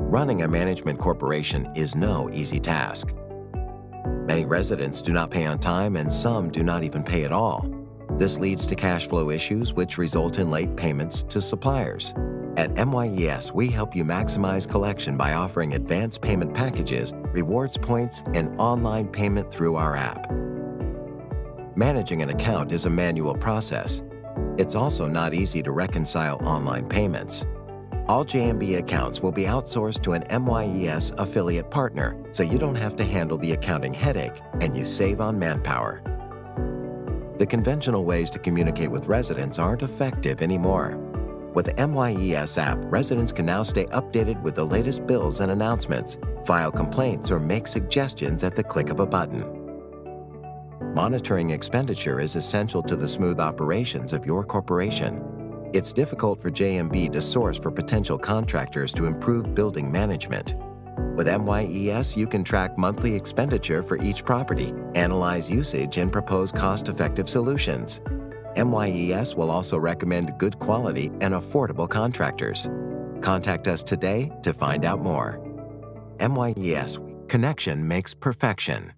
Running a management corporation is no easy task. Many residents do not pay on time and some do not even pay at all. This leads to cash flow issues which result in late payments to suppliers. At MYES, we help you maximize collection by offering advanced payment packages, rewards points, and online payment through our app. Managing an account is a manual process. It's also not easy to reconcile online payments. All JMB accounts will be outsourced to an MYES affiliate partner, so you don't have to handle the accounting headache and you save on manpower. The conventional ways to communicate with residents aren't effective anymore. With the MYES app, residents can now stay updated with the latest bills and announcements, file complaints, or make suggestions at the click of a button. Monitoring expenditure is essential to the smooth operations of your corporation. It's difficult for JMB to source for potential contractors to improve building management. With MYES, you can track monthly expenditure for each property, analyze usage, and propose cost-effective solutions. MYES will also recommend good quality and affordable contractors. Contact us today to find out more. MYES, connection makes perfection.